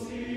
see.